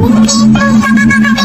Oh, my God.